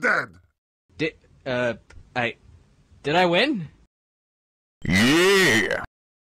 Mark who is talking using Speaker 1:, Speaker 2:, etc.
Speaker 1: Dead.
Speaker 2: Did uh I did I win?